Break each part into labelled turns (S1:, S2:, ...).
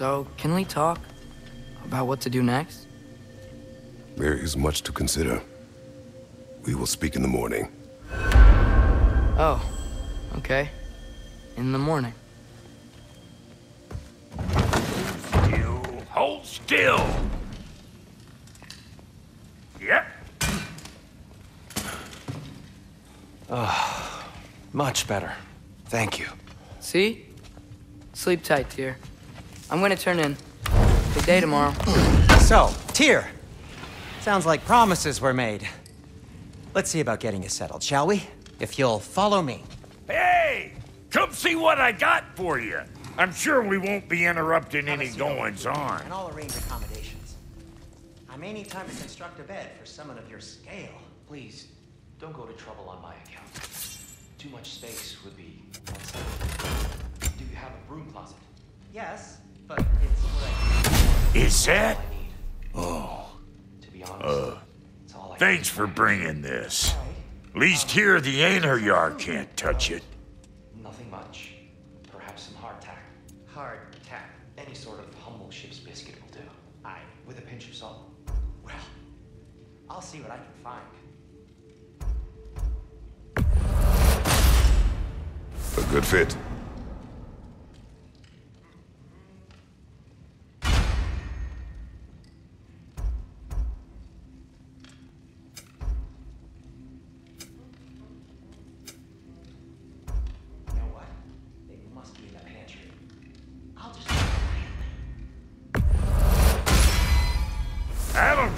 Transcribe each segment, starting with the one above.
S1: So, can we talk about what to do next?
S2: There is much to consider. We will speak in the morning.
S1: Oh, okay. In the morning.
S3: Still, hold still. Yep.
S4: Ah, much better. Thank you.
S1: See? Sleep tight, dear. I'm gonna turn in. Big day tomorrow.
S5: So, Tyr. Sounds like promises were made. Let's see about getting you settled, shall we? If you'll follow me.
S3: Hey, come see what I got for you. I'm sure we won't be interrupting any goings on.
S5: And I'll arrange accommodations. I may need time to construct a bed for someone of your scale.
S4: Please, don't go to trouble on my account. Too much space would be. Do you have a broom closet?
S5: Yes, but it's what I
S3: Is that? Oh,
S4: To be honest, uh, it's all I
S3: thanks for bringing this. Least um, here the Einherjar can't touch it.
S4: Nothing much. Perhaps some hardtack.
S5: hard tack.
S4: Any sort of humble ship's biscuit will do.
S5: Aye.
S4: With a pinch of salt.
S5: Well, I'll see what I can find.
S2: A good fit.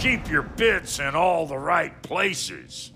S3: Keep your bits in all the right places.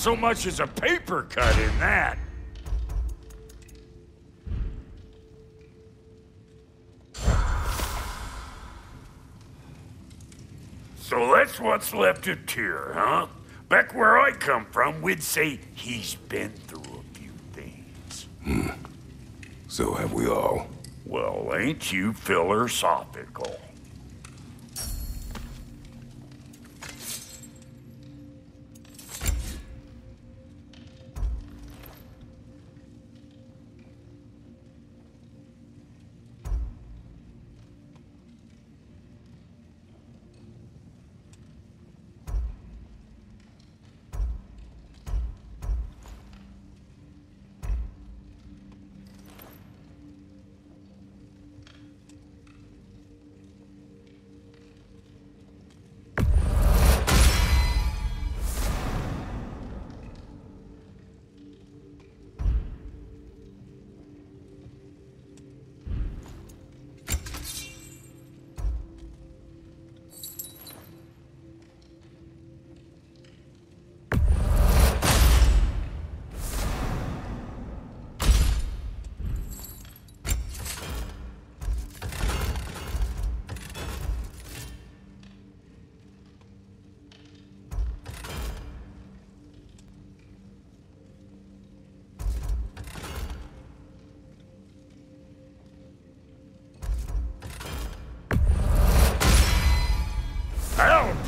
S3: So much as a paper cut in that. So that's what's left of Tyr, huh? Back where I come from, we'd say he's been through a few things. Hmm.
S2: So have we all.
S3: Well, ain't you philosophical?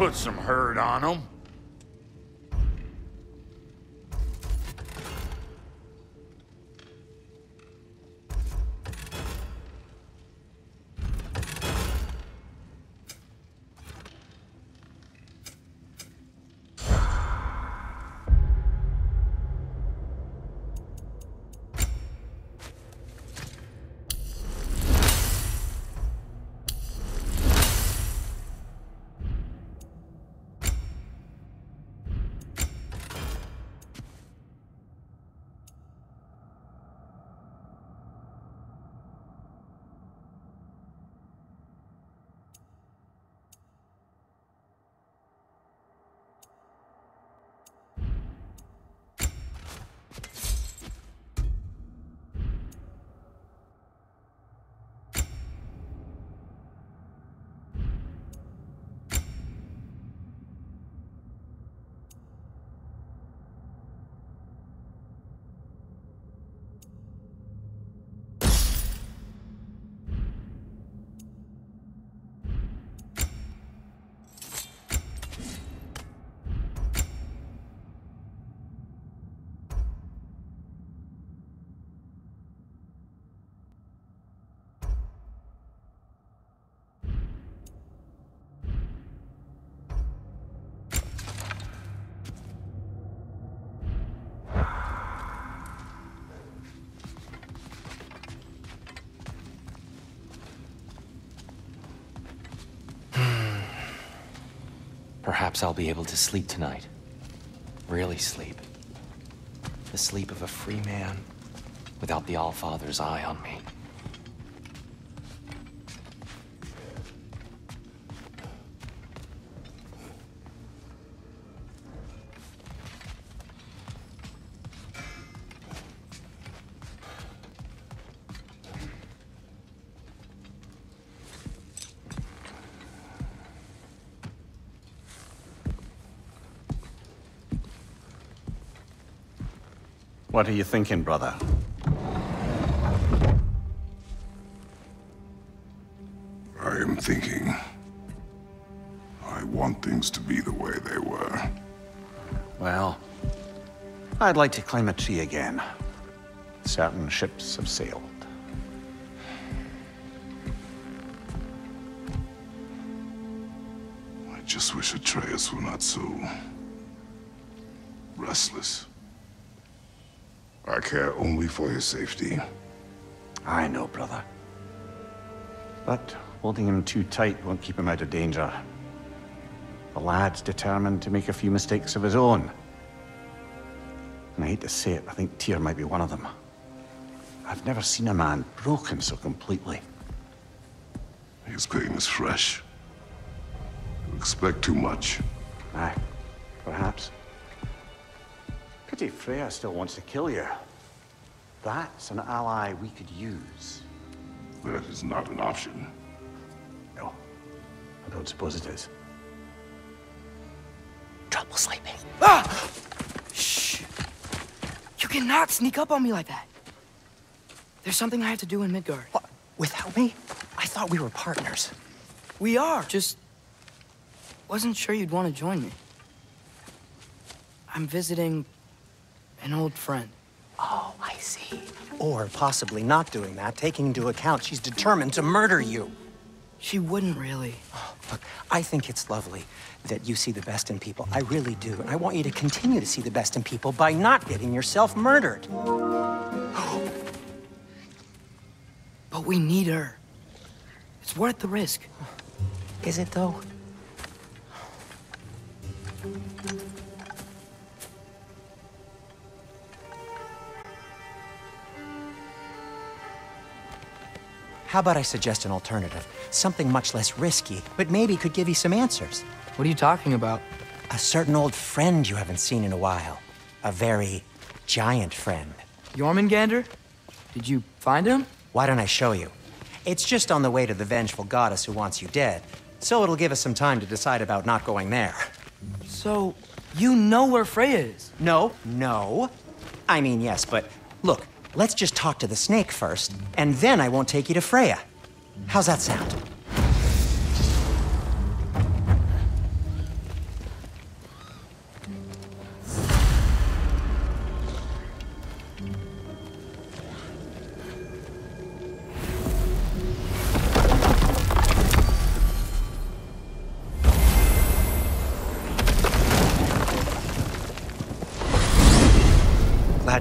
S3: Put some hurt on him.
S4: Perhaps I'll be able to sleep tonight. Really sleep. The sleep of a free man without the Allfather's eye on me.
S6: What are you thinking, brother?
S2: I am thinking. I want things to be the way they were.
S6: Well, I'd like to climb a tree again. Certain ships have sailed.
S2: I just wish Atreus were not so... restless. I care only for his safety.
S6: I know, brother. But holding him too tight won't keep him out of danger. The lad's determined to make a few mistakes of his own. And I hate to say it, I think Tyr might be one of them. I've never seen a man broken so completely.
S2: His pain is fresh. You expect too much.
S6: Aye, perhaps. Pity Freya still wants to kill you. That's an ally we could use.
S2: That is not an option.
S6: No, I don't suppose it is.
S5: Trouble sleeping.
S1: Ah! Shh. You cannot sneak up on me like that. There's something I have to do in Midgard.
S5: What? Without me? I thought we were partners.
S1: We are. Just wasn't sure you'd want to join me. I'm visiting an old friend.
S5: Oh, I see. Or possibly not doing that, taking into account she's determined to murder you.
S1: She wouldn't really.
S5: Oh, look, I think it's lovely that you see the best in people. I really do. And I want you to continue to see the best in people by not getting yourself murdered.
S1: But we need her. It's worth the risk.
S5: Is it, though? How about I suggest an alternative? Something much less risky, but maybe could give you some answers.
S1: What are you talking about?
S5: A certain old friend you haven't seen in a while. A very giant friend.
S1: Jormungandr? Did you find him?
S5: Why don't I show you? It's just on the way to the vengeful goddess who wants you dead, so it'll give us some time to decide about not going there.
S1: So, you know where Freya is?
S5: No, no. I mean, yes, but look, let's just talk to the snake first, and then I won't take you to Freya. How's that sound?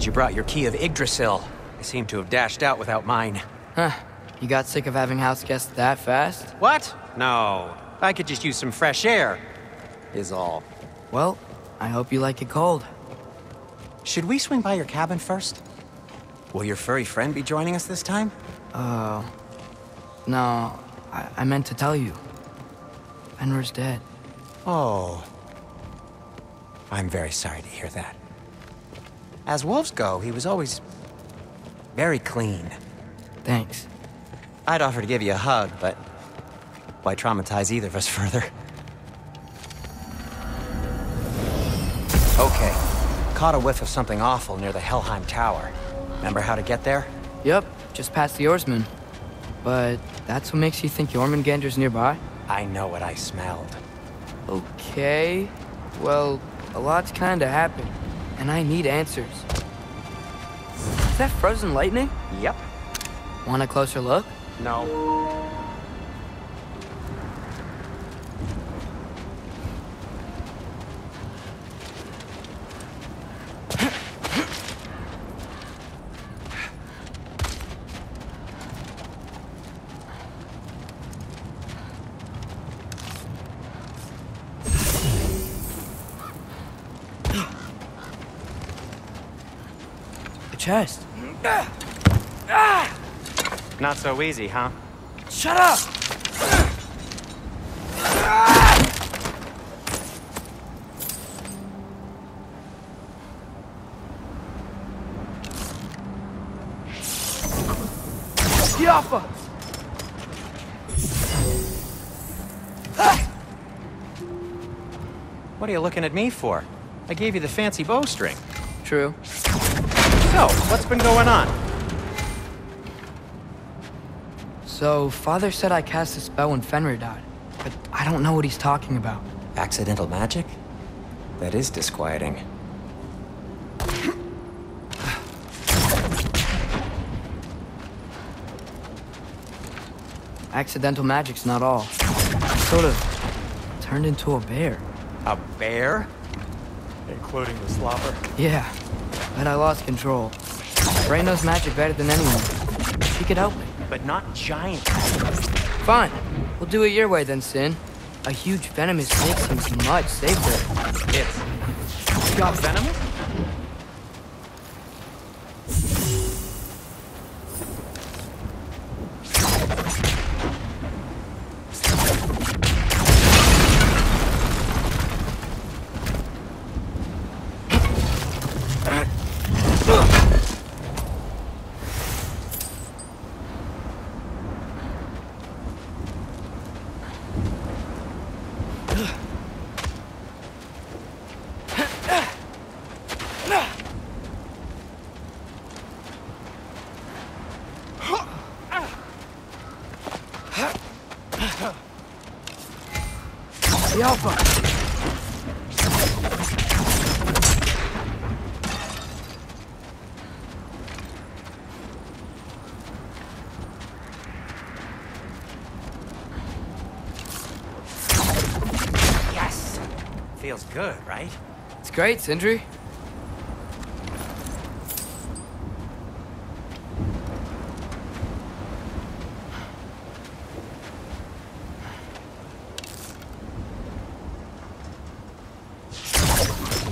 S5: Glad you brought your key of Yggdrasil. I seem to have dashed out without mine.
S1: Huh. You got sick of having house guests that fast?
S5: What? No. I could just use some fresh air, is all.
S1: Well, I hope you like it cold.
S5: Should we swing by your cabin first? Will your furry friend be joining us this time?
S1: Uh, no, I, I meant to tell you. Fenrir's dead.
S5: Oh. I'm very sorry to hear that. As wolves go, he was always very clean.
S1: Thanks.
S5: I'd offer to give you a hug, but why traumatize either of us further? Okay. Caught a whiff of something awful near the Helheim Tower. Remember how to get there?
S1: Yep, just past the oarsman. But that's what makes you think Jormungandr's nearby?
S5: I know what I smelled.
S1: Okay. Well, a lot's kinda happened, and I need answers. Is that frozen lightning?
S5: Yep.
S1: Want a closer look?
S5: No.
S1: Chest.
S5: Not so easy, huh?
S1: Shut up! Yaffa!
S5: What are you looking at me for? I gave you the fancy bowstring.
S1: True.
S5: So, what's been going on?
S1: So, Father said I cast a spell when Fenrir died, but I don't know what he's talking about.
S5: Accidental magic? That is disquieting.
S1: Accidental magic's not all. I sort of turned into a bear.
S5: A bear? Including the slobber?
S1: Yeah, but I lost control. Ray knows magic better than anyone. She could help me.
S5: But not giant.
S1: Fine. We'll do it your way then, Sin. A huge venomous snake seems much safer.
S5: It's... got venomous?
S1: The Alpha!
S5: Yes! Feels good, right?
S1: It's great, Sindri.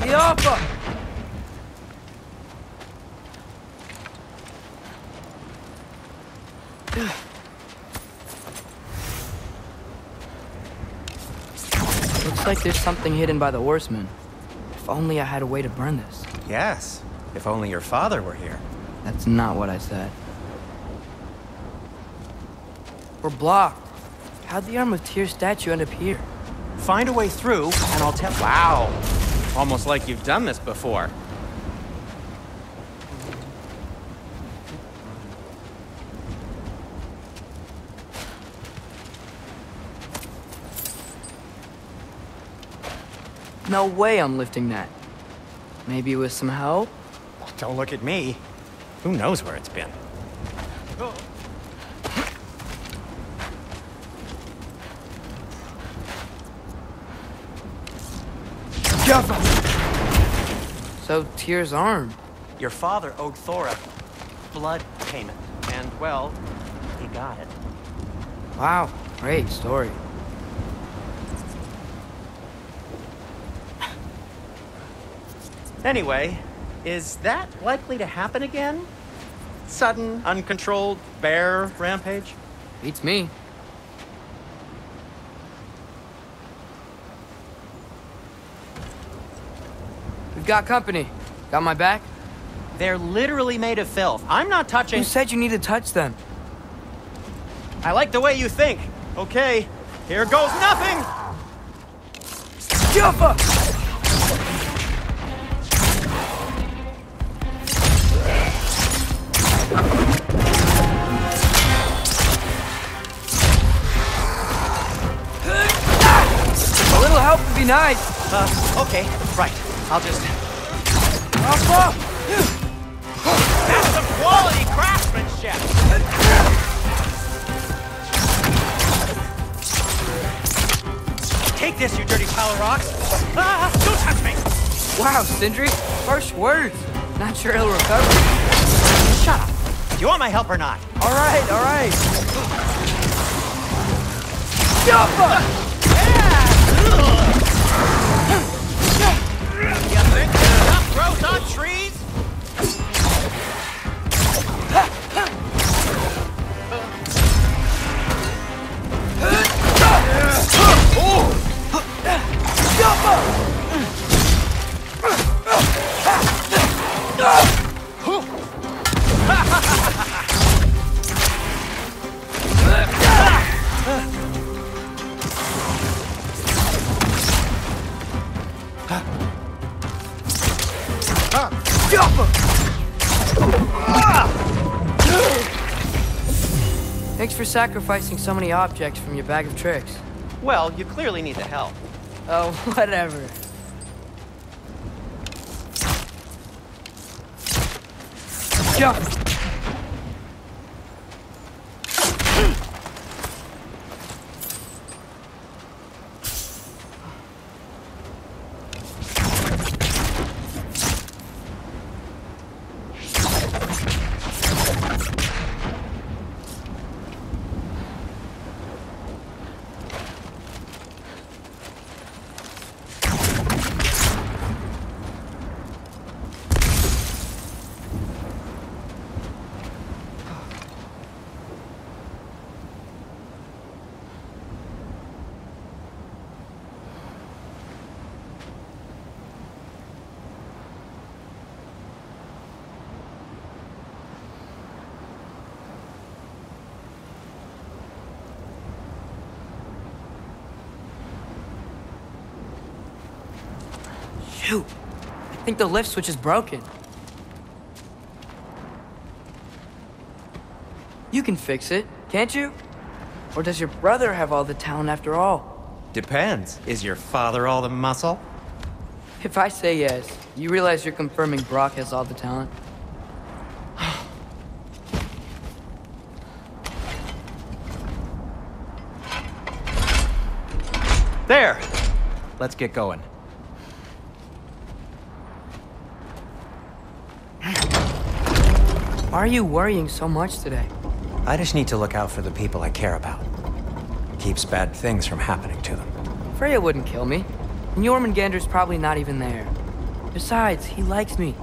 S1: Alpha! Looks like there's something hidden by the horsemen. If only I had a way to burn this.
S5: Yes. If only your father were here.
S1: That's not what I said. We're blocked. How'd the Arm of Tyr's statue end up here?
S5: Find a way through, and I'll tell- Wow! Almost like you've done this before.
S1: No way I'm lifting that. Maybe with some help?
S5: Don't look at me. Who knows where it's been?
S1: So, Tyr's arm.
S5: Your father owed Thor a blood payment, and, well, he got it.
S1: Wow, great story.
S5: Anyway, is that likely to happen again? Sudden, uncontrolled bear rampage?
S1: Beats me. We've got company. Got my back?
S5: They're literally made of filth. I'm not touching.
S1: Who said you need to touch them?
S5: I like the way you think. Okay, here goes nothing!
S1: Juffa! Nice.
S5: Uh, okay, right. I'll just.
S1: Juffa!
S5: That's some quality craftsmanship! Take this, you dirty pile of rocks! Ah, don't touch me!
S1: Wow, Sindri, harsh words. Not sure he'll recover.
S5: Shut up! Do you want my help or not?
S1: All right, all right. Juffa! Sacrificing so many objects from your bag of tricks.
S4: Well, you clearly need the help.
S1: Oh, whatever. Jump! Shoot! I think the lift switch is broken. You can fix it, can't you? Or does your brother have all the talent after all?
S5: Depends. Is your father all the muscle?
S1: If I say yes, you realize you're confirming Brock has all the talent?
S5: There! Let's get going.
S1: Why are you worrying so much today?
S5: I just need to look out for the people I care about. Keeps bad things from happening to them.
S1: Freya wouldn't kill me. And Jormungandr's probably not even there. Besides, he likes me.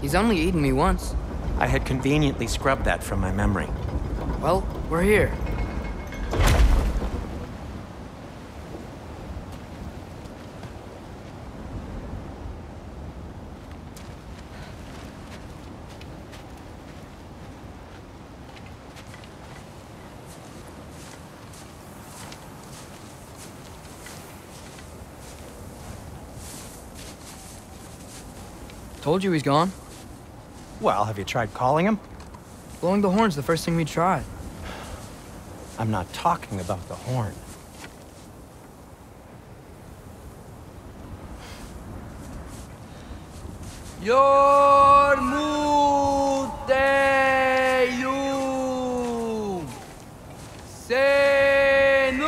S1: He's only eaten me once.
S5: I had conveniently scrubbed that from my memory.
S1: Well, we're here. Told you he's gone.
S5: Well, have you tried calling him?
S1: Blowing the horn's the first thing we tried.
S5: I'm not talking about the horn.
S1: Yormuteyum Senu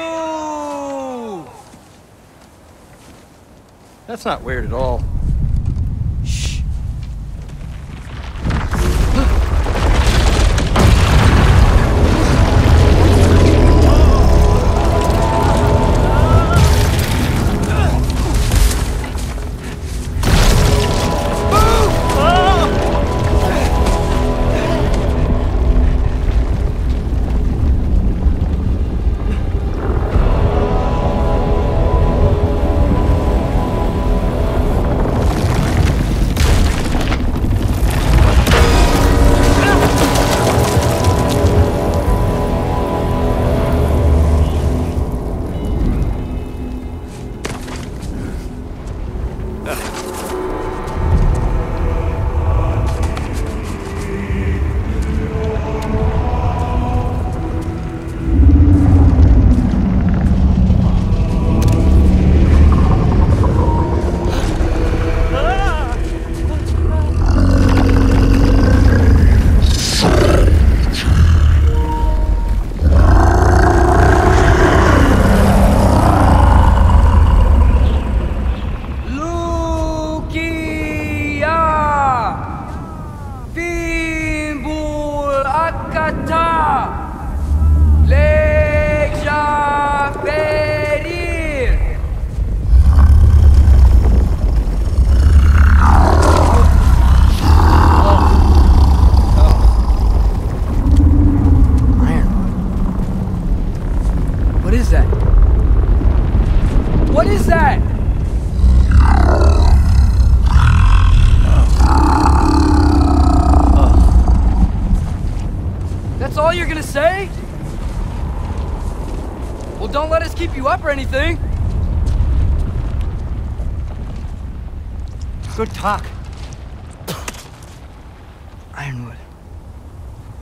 S5: That's not weird at all.
S1: What is that? That's all you're gonna say? Well, don't let us keep you up or anything.
S5: Good talk.
S1: Ironwood.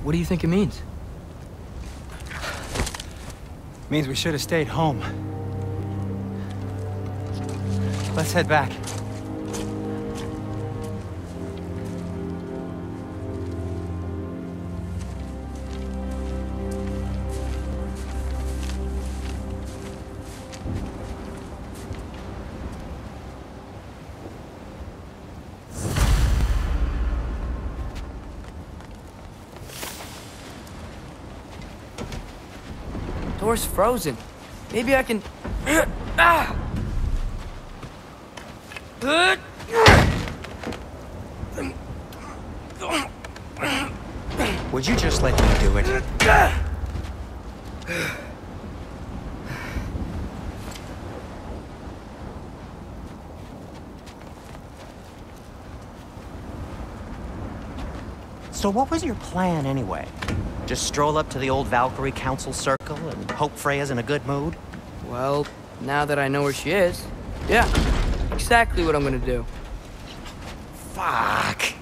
S1: What do you think it means?
S5: Means we should have stayed home. Let's head back.
S1: Door's frozen. Maybe I can... ah!
S5: Would you just let me do it? So what was your plan anyway? Just stroll up to the old Valkyrie Council Circle and hope Freya's in a good mood?
S1: Well, now that I know where she is, yeah, exactly what I'm gonna do.
S5: Fuck.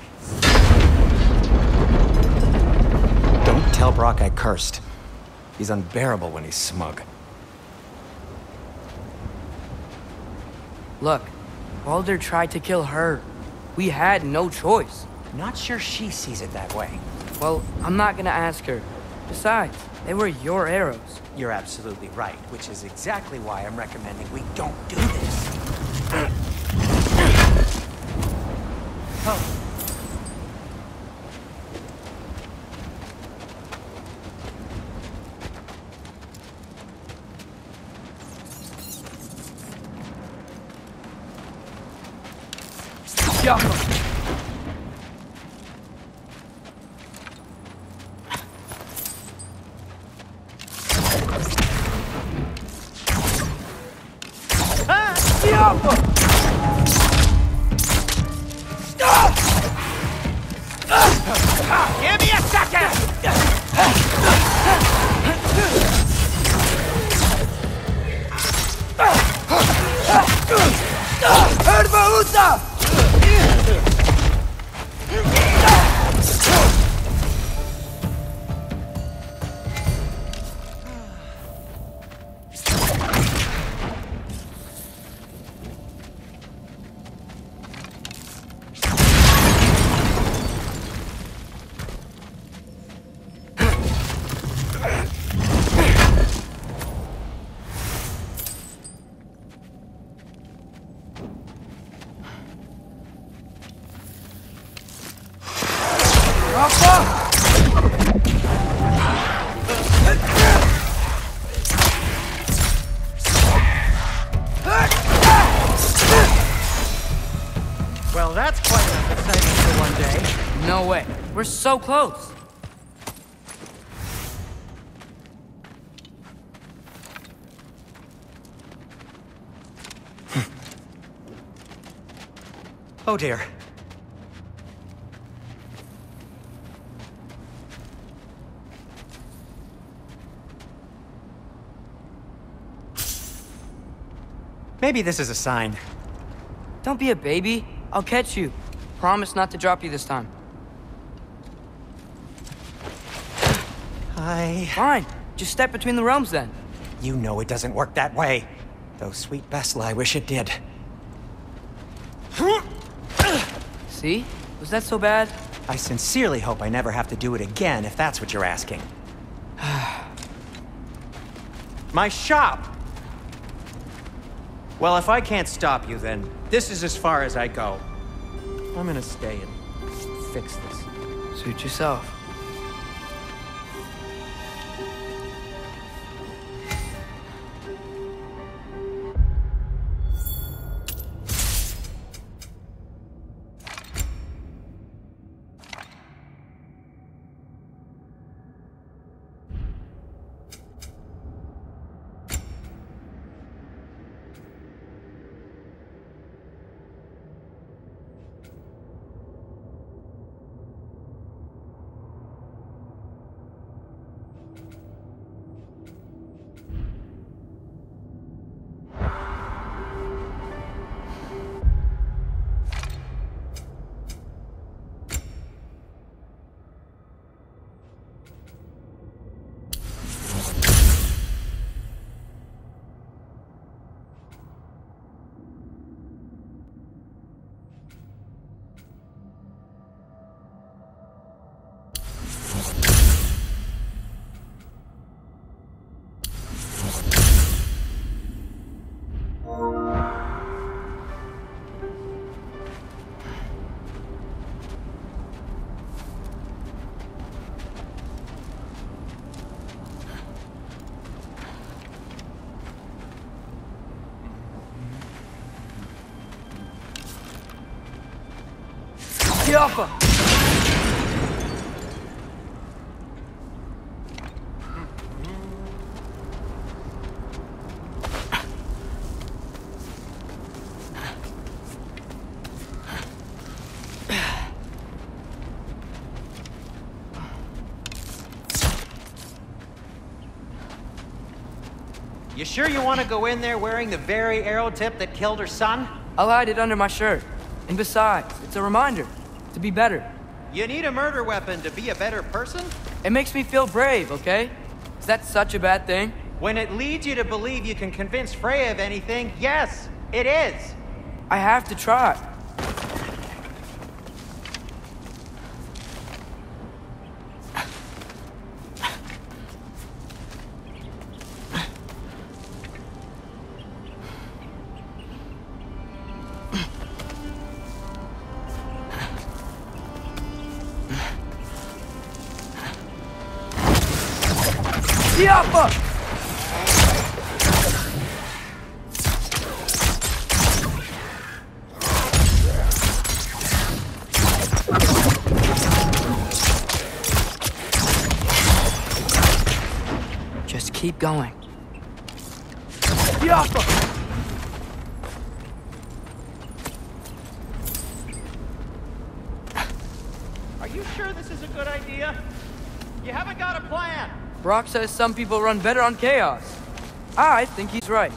S5: Don't tell Brock I cursed. He's unbearable when he's smug.
S1: Look, Baldur tried to kill her. We had no choice.
S5: Not sure she sees it that way.
S1: Well, I'm not gonna ask her. Besides, they were your arrows.
S5: You're absolutely right, which is exactly why I'm recommending we don't do this. Oh.
S1: Close.
S5: Oh dear. Maybe this is a sign.
S1: Don't be a baby. I'll catch you. Promise not to drop you this time.
S5: I...
S1: Fine. Just step between the realms then.
S5: You know it doesn't work that way. Though, sweet Bessel, I wish it did.
S1: See? Was that so bad?
S5: I sincerely hope I never have to do it again, if that's what you're asking. My shop! Well, if I can't stop you, then this is as far as I go. I'm gonna stay and fix this.
S1: Suit yourself. Yappa!
S5: You sure you want to go in there wearing the very arrow tip that killed her son?
S1: I'll hide it under my shirt. And besides, it's a reminder to be better.
S5: You need a murder weapon to be a better person?
S1: It makes me feel brave, okay? Is that such a bad thing?
S5: When it leads you to believe you can convince Freya of anything, yes, it is.
S1: I have to try. Says some people run better on chaos. I think he's right.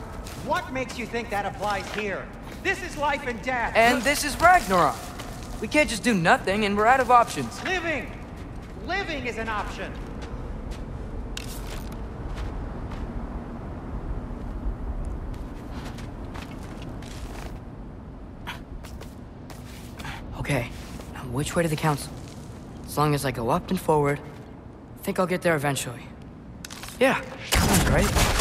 S5: What makes you think that applies here? This is life and death.
S1: And this is Ragnarok. We can't just do nothing and we're out of options.
S5: living. Living is an option.
S1: Okay, now which way to the council? As long as I go up and forward, I think I'll get there eventually. Yeah, right.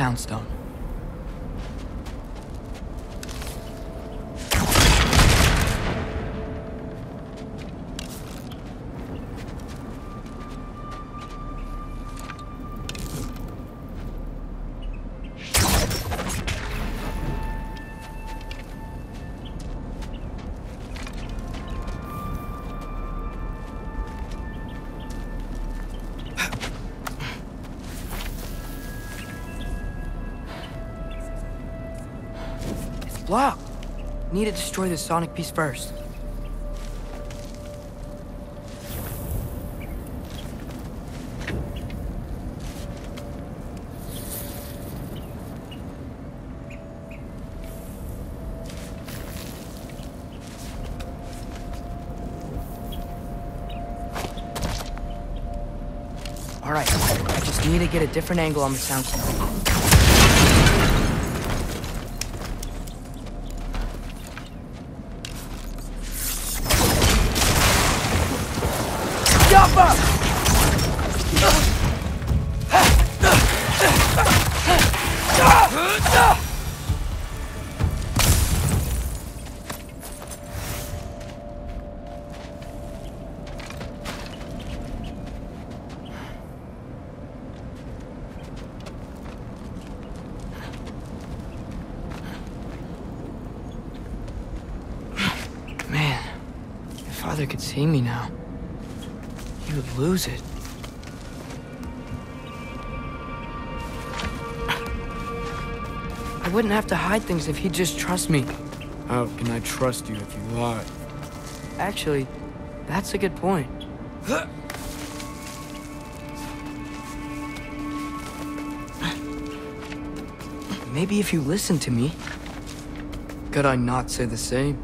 S1: Soundstone. Need to destroy the sonic piece first. All right, I just need to get a different angle on the sound he would lose it. I wouldn't have to hide things if he'd just trust me.
S7: How can I trust you if you lie?
S1: Actually, that's a good point. Maybe if you listen to me.
S7: Could I not say the same?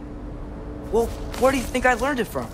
S1: Well, where do you think I learned it from?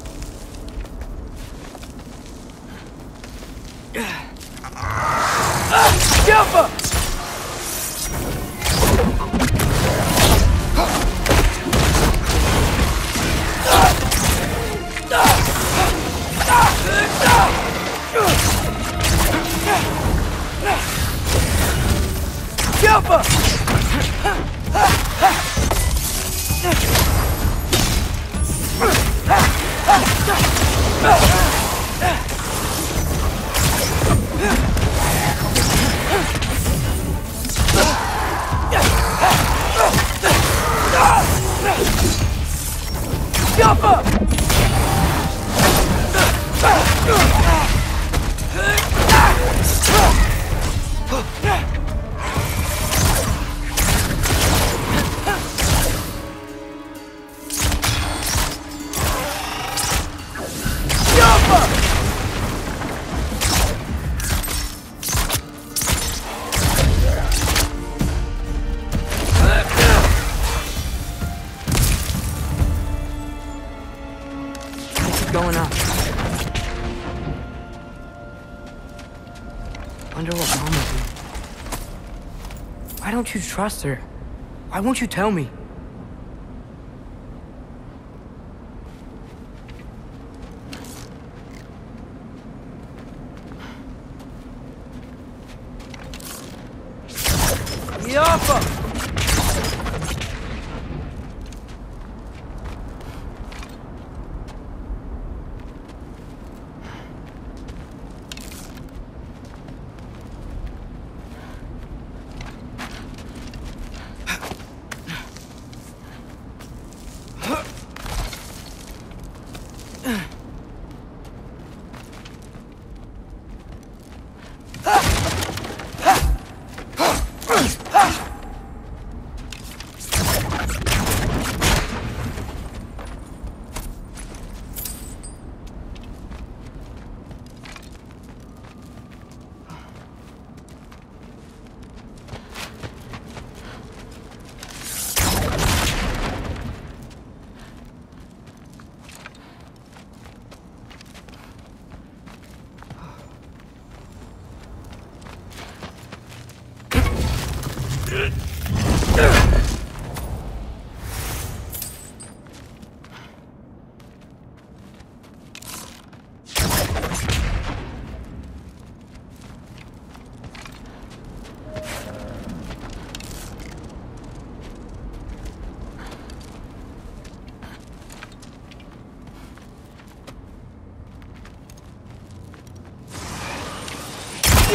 S1: You trust her? Why won't you tell me? Yappa!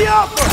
S1: Yappa!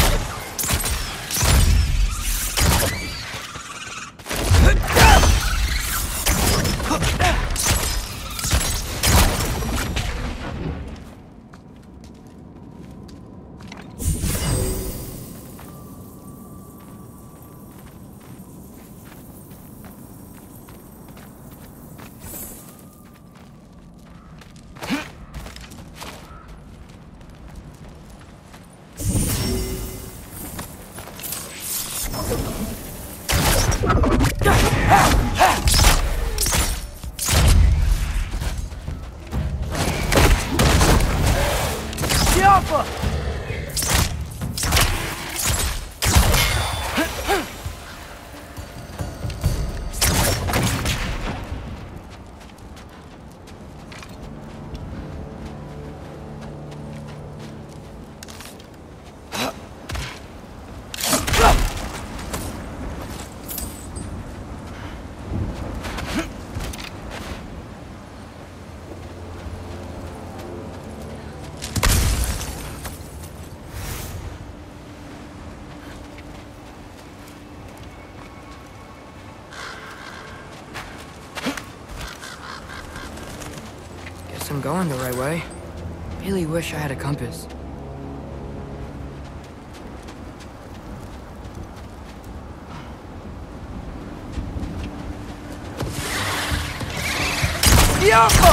S1: Going the right way. Really wish I had a compass.
S7: Yappa!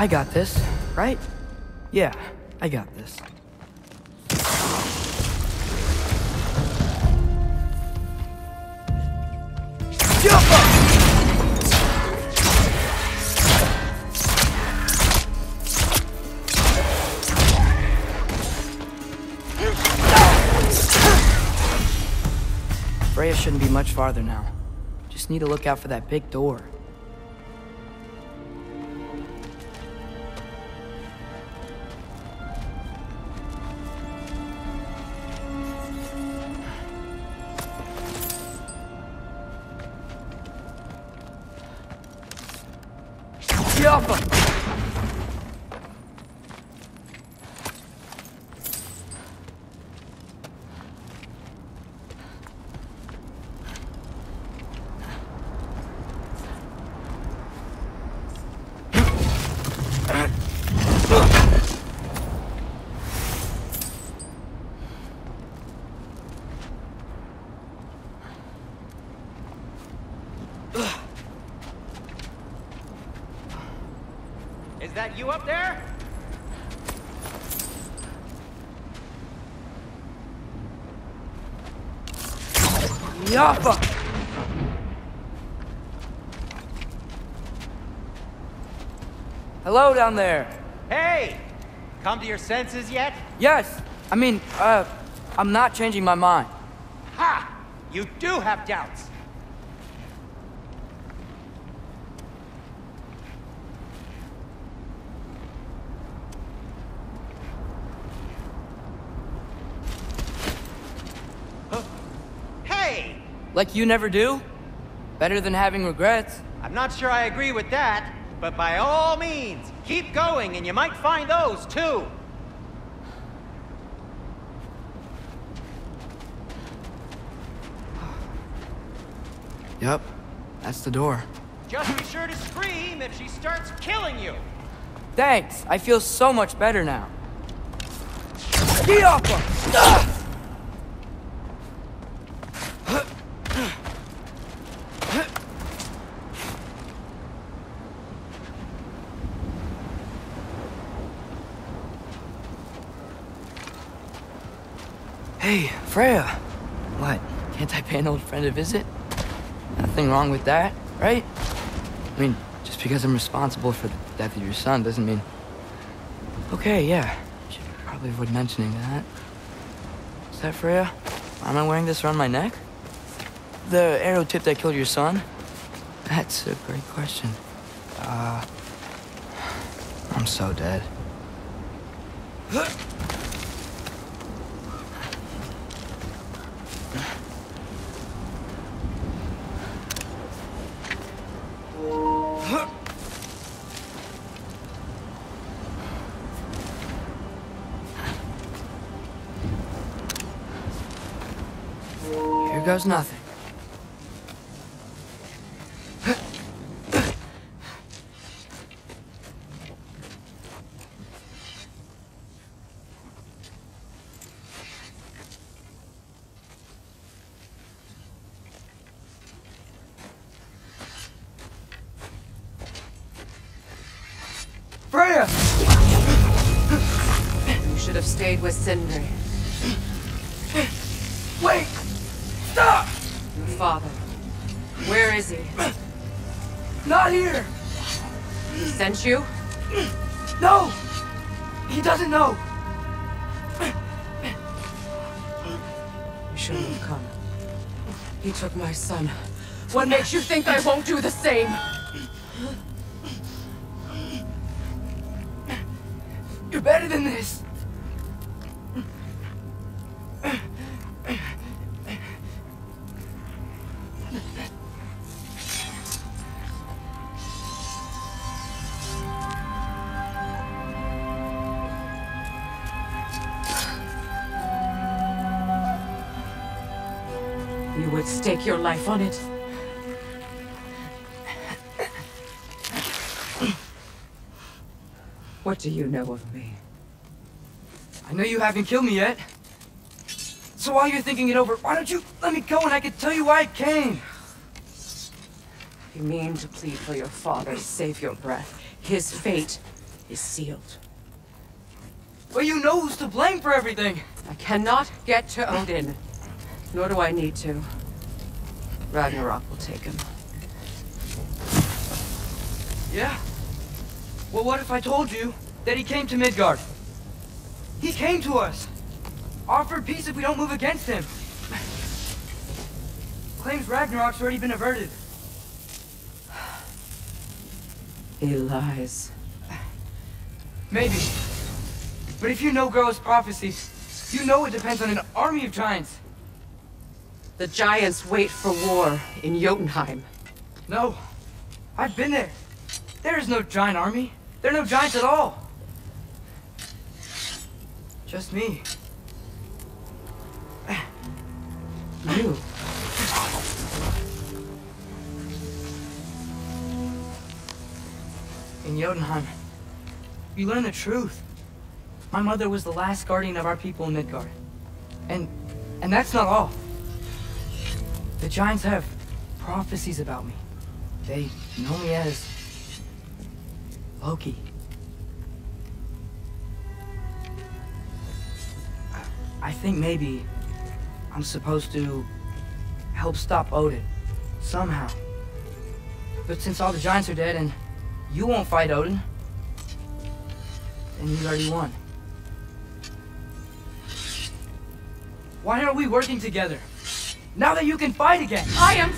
S1: I got this, right? Yeah, I got this.
S7: Yappa!
S1: Freya shouldn't be much farther now. Just need to look out for that big door.
S7: Yappa! you up there?
S1: Yappa! Hello down there.
S5: Hey! Come to your senses yet?
S1: Yes. I mean, uh, I'm not changing my mind.
S5: Ha! You do have doubts.
S1: Like you never do? Better than having regrets.
S5: I'm not sure I agree with that, but by all means, keep going and you might find those too.
S1: Yep. That's the door.
S5: Just be sure to scream if she starts killing you.
S1: Thanks. I feel so much better now. Yappa! Ah! Hey, Freya. What? Can't I pay an old friend a visit? Nothing wrong with that, right? I mean, just because I'm responsible for the death of your son doesn't mean... Okay, yeah. Should probably avoid mentioning that. Is that Freya? Am I wearing this around my neck? The arrow tip that killed your son? That's a great question. Uh... I'm so dead. Here goes nothing.
S8: You think I won't do the same?
S1: You're better than this!
S8: You would stake your life on it. What do you know of me?
S1: I know you haven't killed me yet. So while you're thinking it over, why don't you let me go and I can tell you why I came?
S8: You mean to plead for your father, save your breath. His fate is sealed.
S1: Well, you know who's to blame for everything.
S8: I cannot get to Odin. Nor do I need to. Ragnarok will take him.
S1: Yeah? Well, what if I told you that he came to Midgard? He came to us. Offered peace if we don't move against him. Claims Ragnarok's already been averted.
S8: He lies.
S1: Maybe. But if you know Groa's prophecy, you know it depends on an army of giants.
S8: The giants wait for war in Jotunheim.
S1: No. I've been there. There is no giant army. There are no giants at all. Just me.
S8: You.
S1: In Jotunheim, you learn the truth. My mother was the last guardian of our people in Midgard. And, and that's not all. The giants have prophecies about me. They know me as Loki. I think maybe I'm supposed to help stop Odin. Somehow. But since all the giants are dead and you won't fight Odin, then you already won. Why aren't we working together? Now that you can fight again!
S8: I am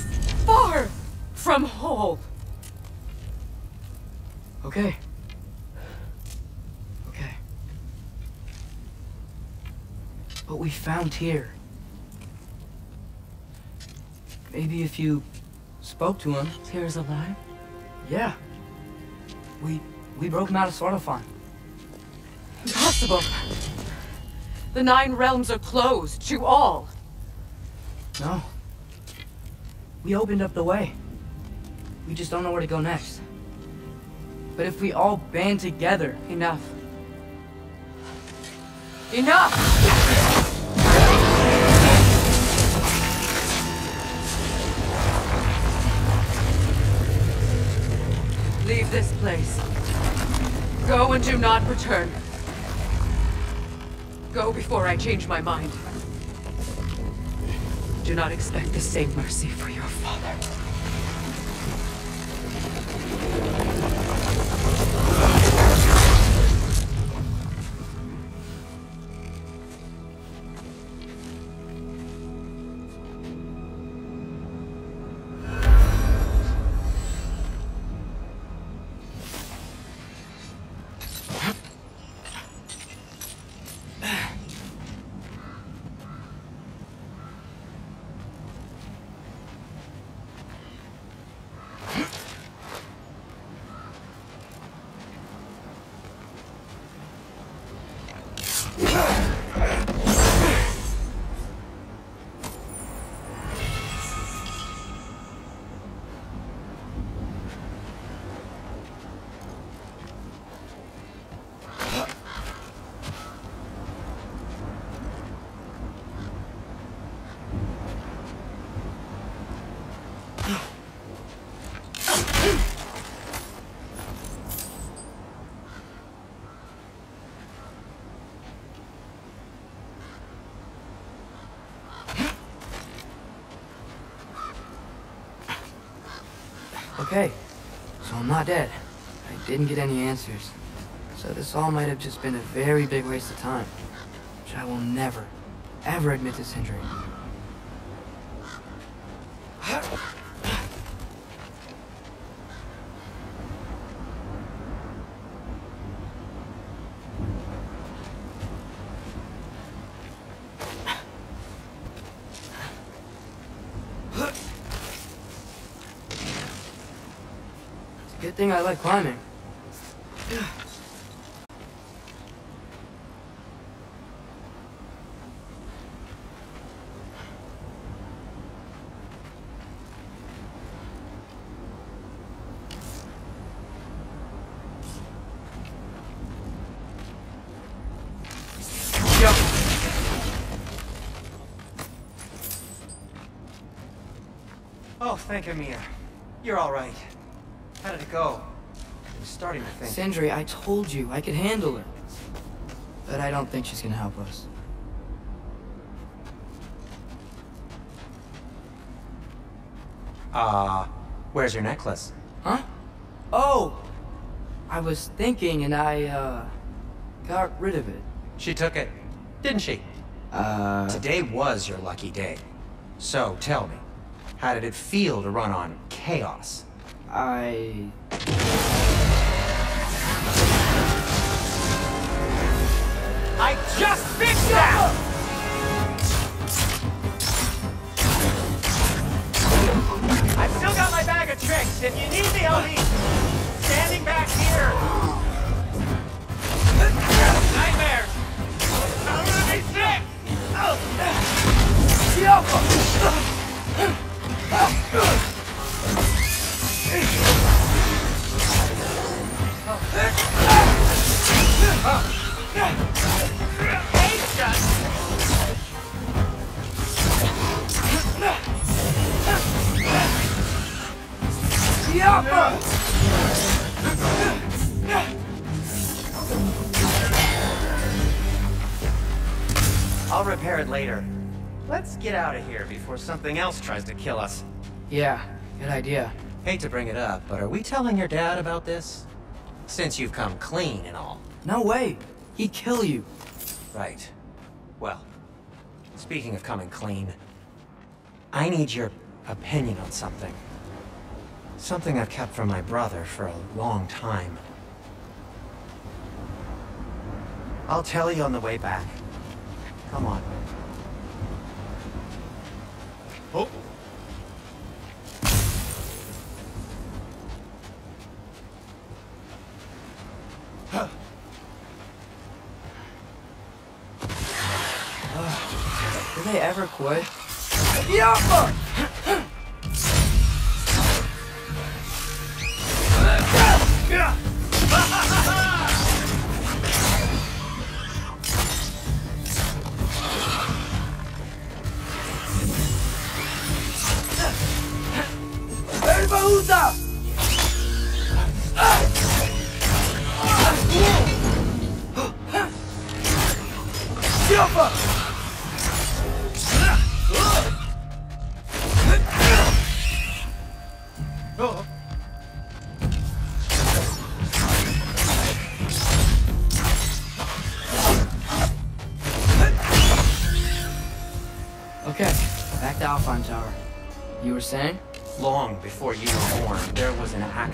S8: far from whole.
S1: Okay. Okay. But we found Tyr. Maybe if you spoke to him.
S8: Tyr's alive?
S1: Yeah. We we broke him out of Svartalfheim.
S8: Impossible. The Nine Realms are closed to all.
S1: No. We opened up the way. We just don't know where to go next. But if we all band together...
S8: Enough. Enough! Leave this place. Go and do not return. Go before I change my mind. Do not expect the same mercy for your father.
S1: I'm not dead. I didn't get any answers. So this all might have just been a very big waste of time. Which I will never, ever admit to Sindri. Good thing I like climbing.
S5: Oh, thank Ymir. You're all right. I was starting to think.
S1: Sindri, I told you I could handle her. But I don't think she's gonna help us.
S5: Uh, where's your necklace?
S1: Huh? Oh! I was thinking and I, uh, got rid of it.
S5: She took it, didn't she?
S1: Uh...
S5: Today was your lucky day. So, tell me, how did it feel to run on chaos?
S1: I...
S5: I just something else tries to kill us.
S1: Yeah, good idea.
S5: Hate to bring it up, but are we telling your dad about this? Since you've come clean and all.
S1: No way. He'd kill you.
S5: Right. Well, speaking of coming clean, I need your opinion on something. Something I've kept from my brother for a long time. I'll tell you on the way back. Come on. Oh.
S1: Did they ever quit?
S7: Herbaúda! Yappa!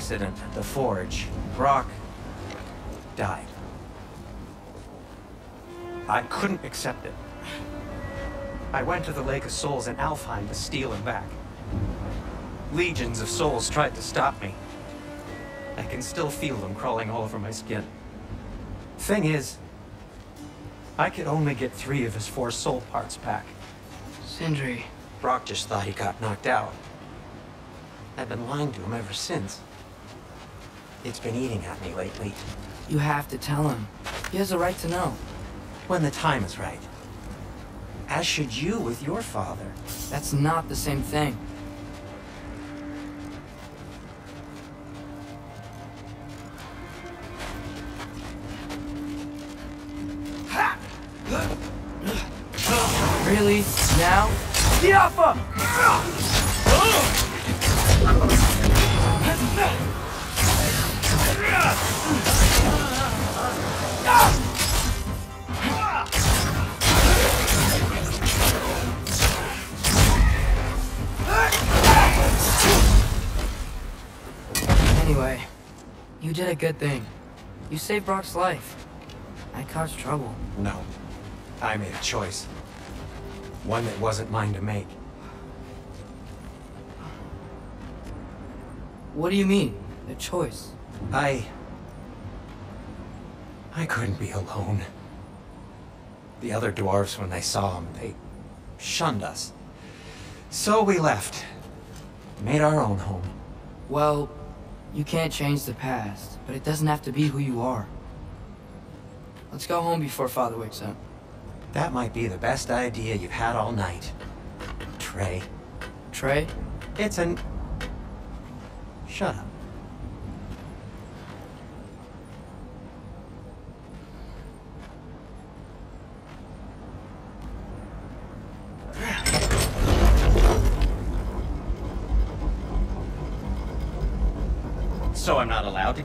S5: Accident the forge. Brock died. I couldn't accept it. I went to the Lake of Souls in Alfheim to steal him back. Legions of souls tried to stop me. I can still feel them crawling all over my skin. Thing is, I could only get three of his four soul parts back.
S1: Sindri.
S5: Brock just thought he got knocked out. I've been lying to him ever since. It's been eating at me lately.
S1: You have to tell him. He has a right to know.
S5: When the time is right. As should you with your father.
S1: That's not the same thing. Really? Now?
S7: Yappa!
S1: Anyway, you did a good thing. You saved Brock's life. I caused trouble.
S5: No. I made a choice. One that wasn't mine to make.
S1: What do you mean? A choice?
S5: I... I couldn't be alone. The other dwarves, when they saw him, they shunned us. So we left. Made our own home.
S1: Well, you can't change the past, but it doesn't have to be who you are. Let's go home before Father wakes up.
S5: That might be the best idea you've had all night. Trey.
S1: Trey?
S5: It's an... Shut up.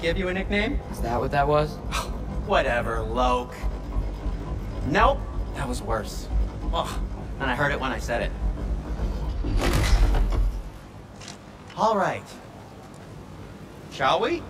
S5: Give you a nickname?
S1: Is that what that was?
S5: Whatever, Loke. Nope, that was worse. Ugh, and I heard it when I said it. All right. Shall we?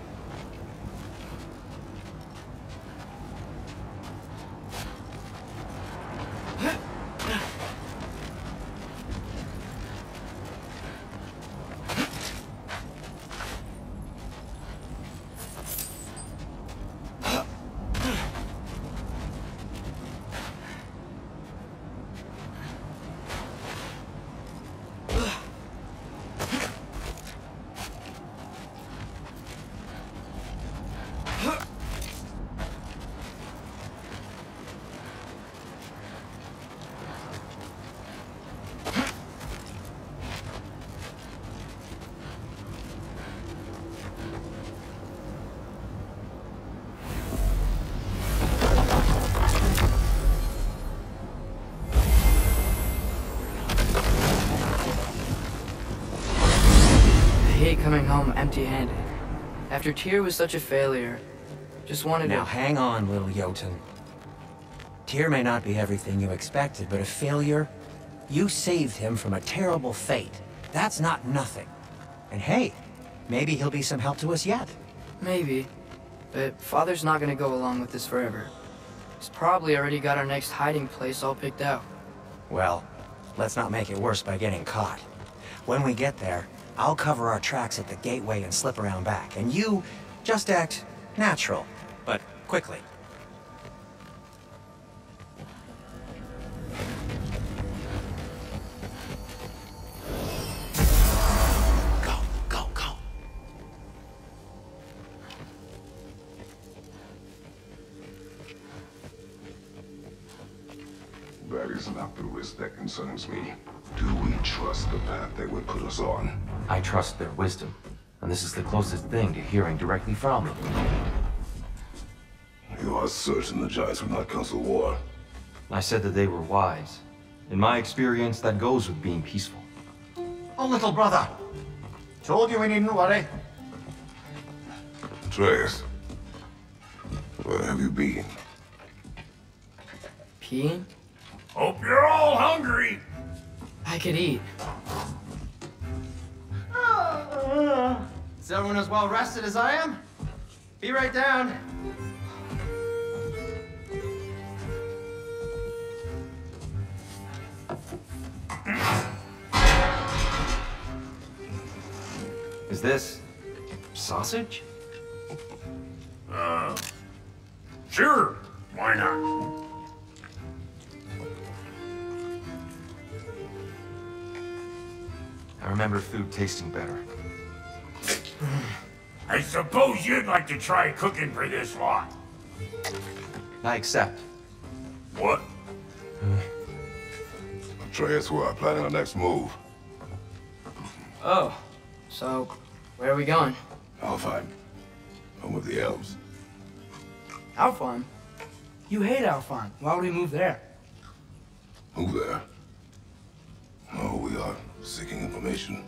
S1: Empty-handed. After Tyr was such a failure, just wanted
S5: Now
S1: to...
S5: hang on, little Jotun. Tyr may not be everything you expected, but a failure? You saved him from a terrible fate. That's not nothing. And hey, maybe he'll be some help to us yet.
S1: Maybe. But Father's not gonna go along with this forever. He's probably already got our next hiding place all picked out.
S5: Well, let's not make it worse by getting caught. When we get there, I'll cover our tracks at the gateway and slip around back, and you just act natural, but quickly. Go, go, go.
S2: That is not the risk that concerns me. Do we trust the path they would put us on?
S4: I trust their wisdom, and this is the closest thing to hearing directly from them.
S2: You are certain the Giants would not counsel war?
S4: I said that they were wise. In my experience, that goes with being peaceful.
S6: Oh, little brother. Told you we needn't worry.
S2: Atreus, where have you been?
S1: Peeing?
S3: Hope you're all hungry.
S1: I could eat.
S9: Is everyone as well rested as I am? Be right down.
S4: Is this sausage?
S3: Uh, sure, why not?
S4: I remember food tasting better.
S3: I suppose you'd like to try cooking for this lot.
S4: I accept.
S3: What?
S2: Atreus, we are planning our next move.
S1: Oh, so where are we going?
S2: Alfheim. Home of the elves.
S7: Alfheim? You hate Alfheim. Why would we move there?
S2: Move there. Oh, we are seeking information.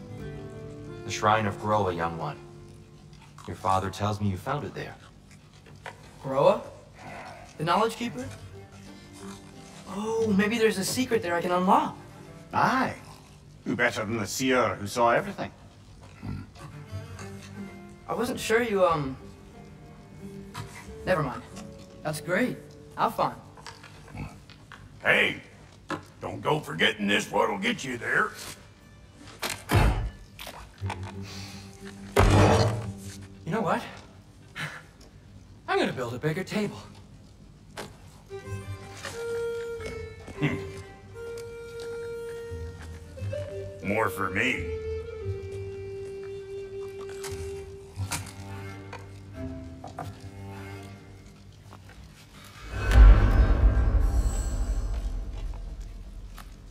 S4: The Shrine of Groa, young one. Your father tells me you found it there.
S1: Groa? The Knowledge Keeper? Oh, maybe there's a secret there I can unlock.
S6: Aye. Who better than the seer who saw everything?
S1: I wasn't sure you, um... Never mind. That's great. Alfheim.
S3: Hey, don't go forgetting this what'll get you there.
S5: You know what? I'm gonna build a bigger table. Hmm.
S3: More for me.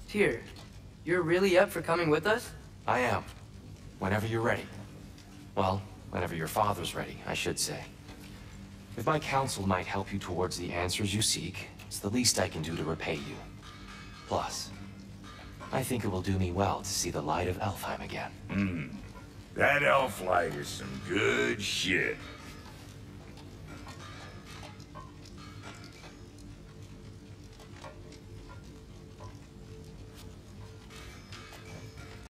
S1: Tyr, you're really up for coming with us?
S4: I am. Whenever you're ready. Well, whenever your father's ready, I should say. If my counsel might help you towards the answers you seek, it's the least I can do to repay you. Plus, I think it will do me well to see the light of Alfheim again. Hmm.
S3: That elf light is some good shit.